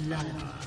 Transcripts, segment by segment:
Blood.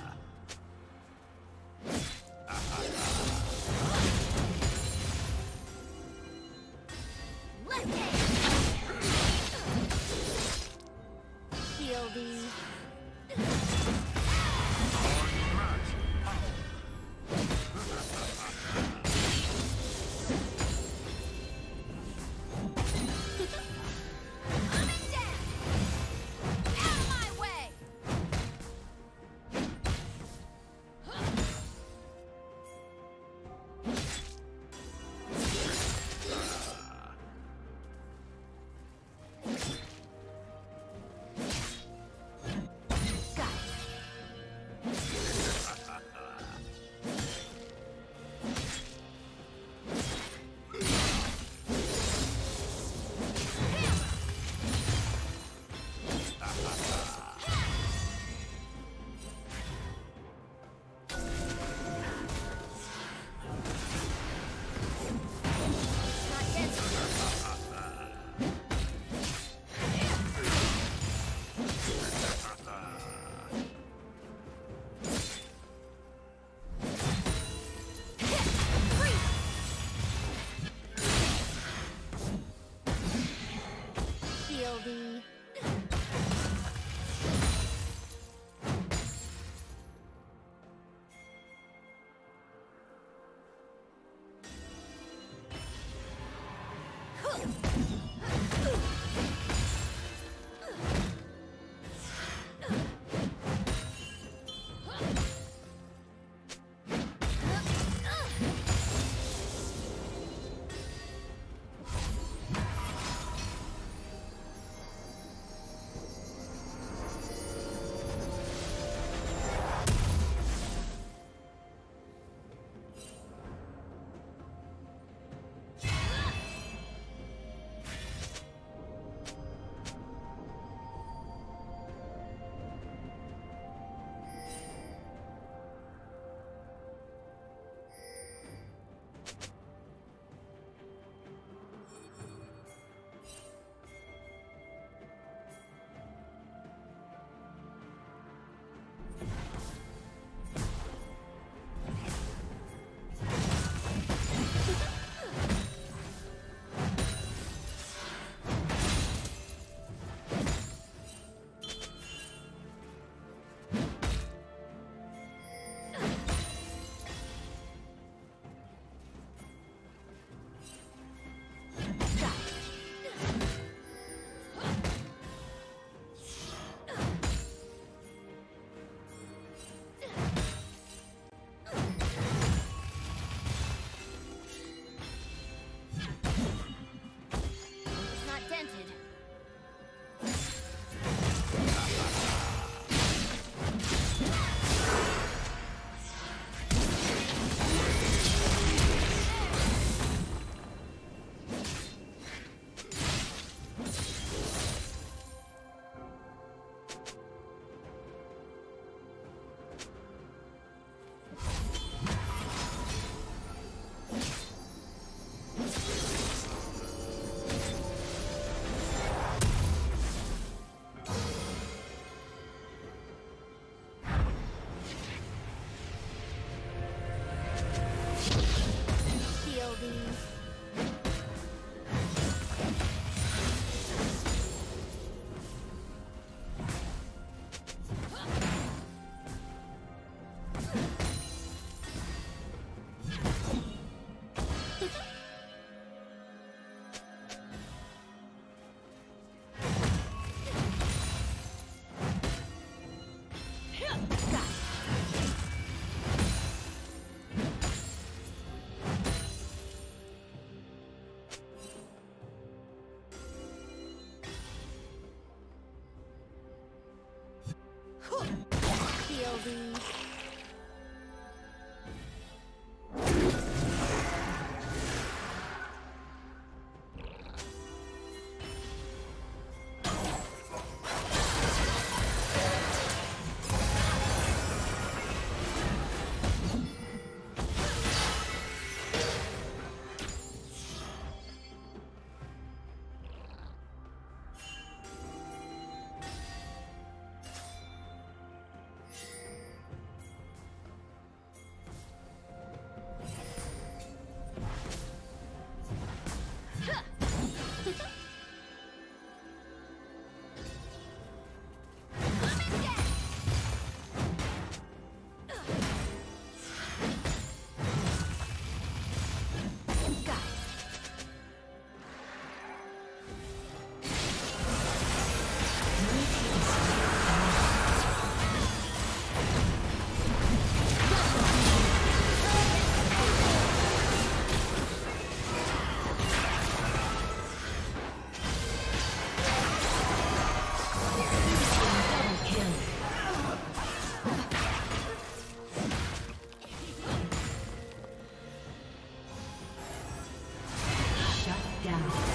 down.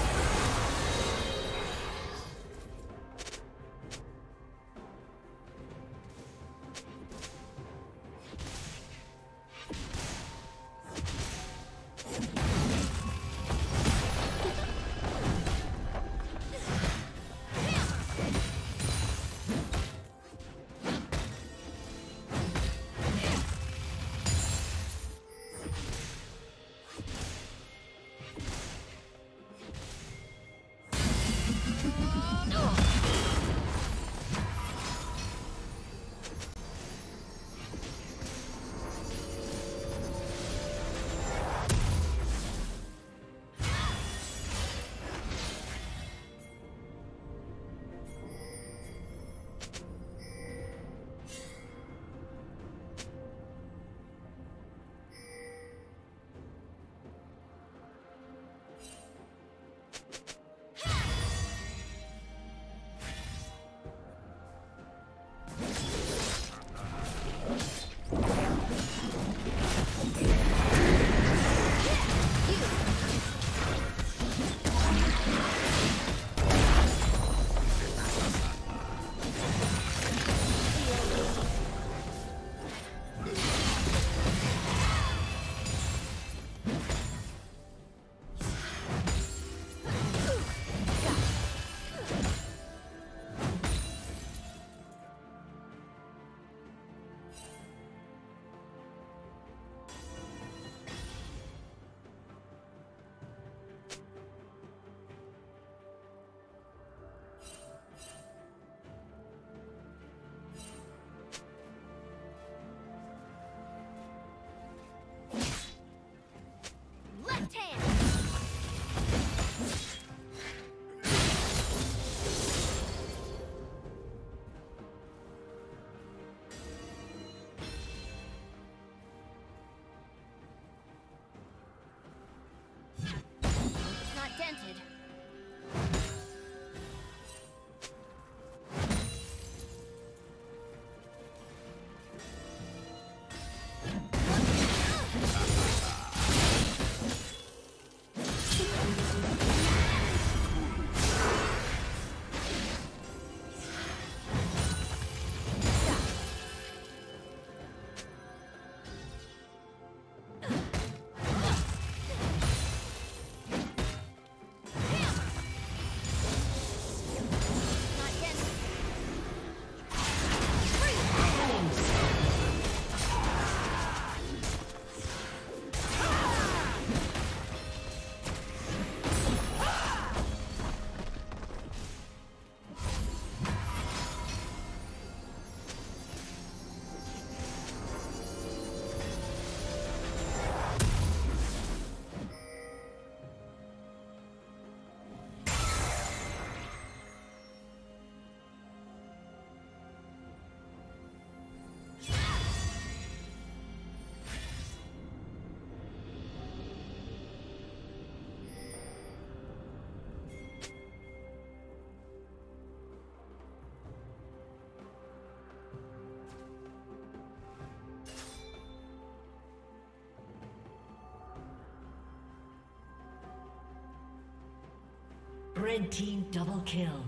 Red team double kill.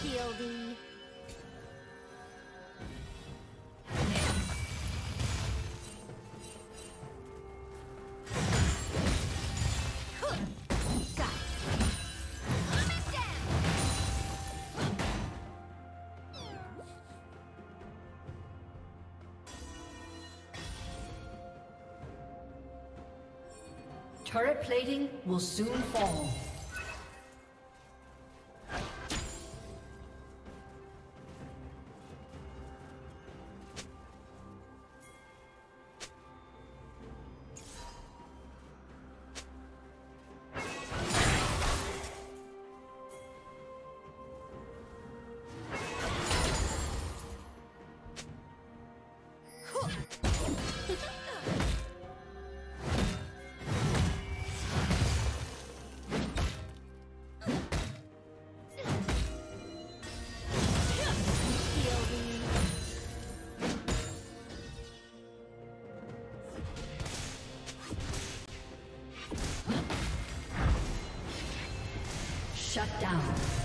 Shielding. Turret plating will soon fall. Shut down.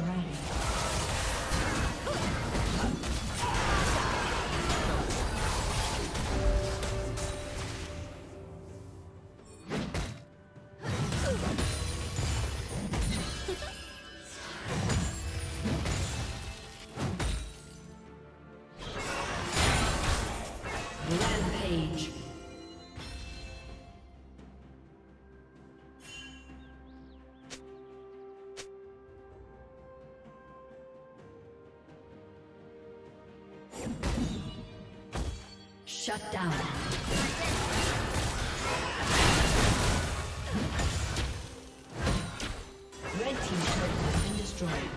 Dragon. Shut down. Red Team's turret has been destroyed.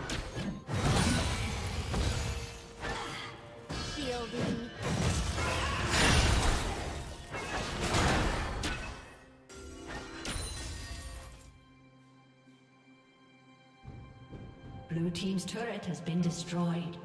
Blue Team's turret has been destroyed.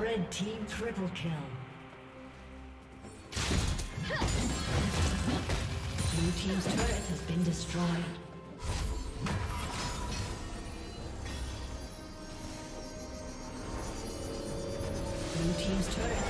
Red team triple kill. Blue team's turret has been destroyed. Blue team's turret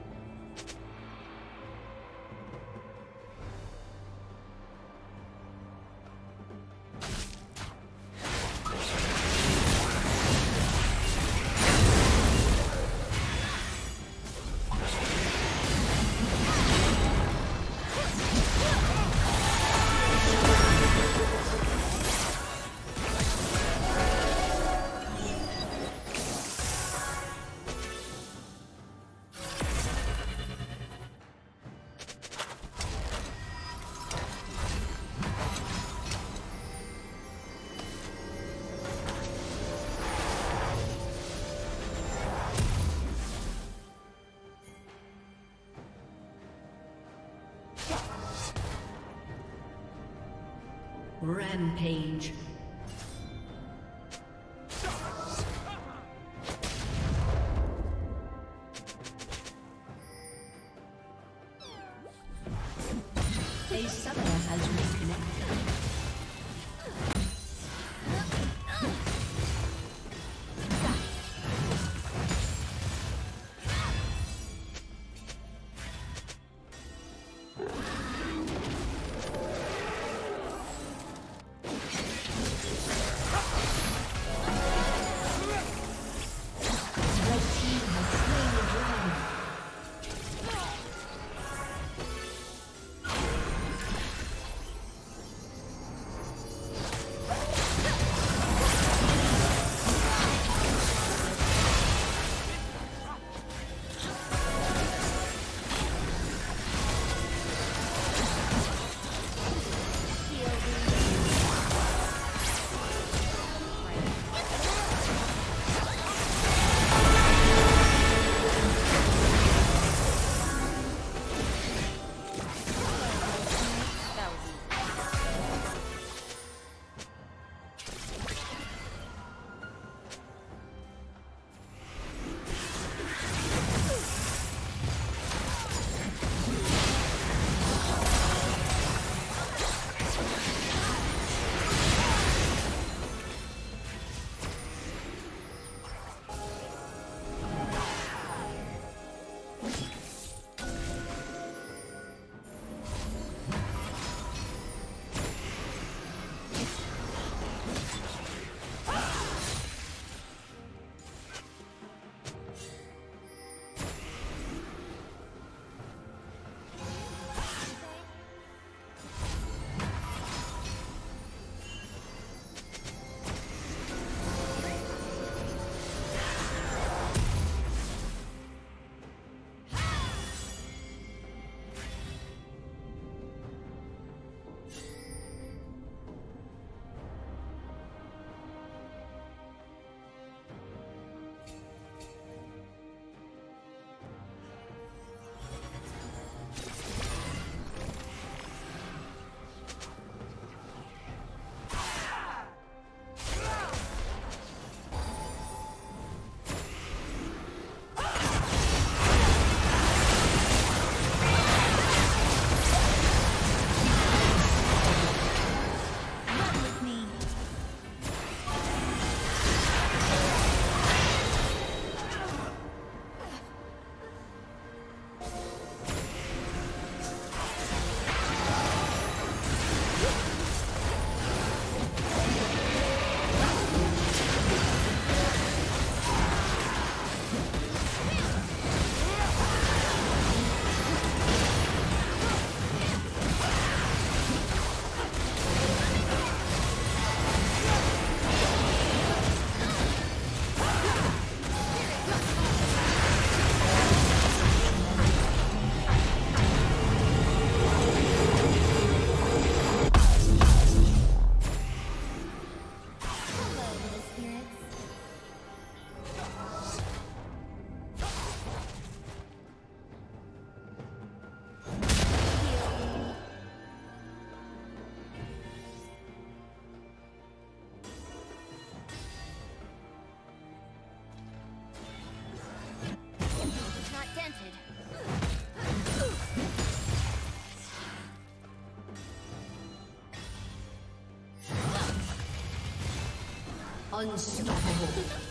Unstoppable.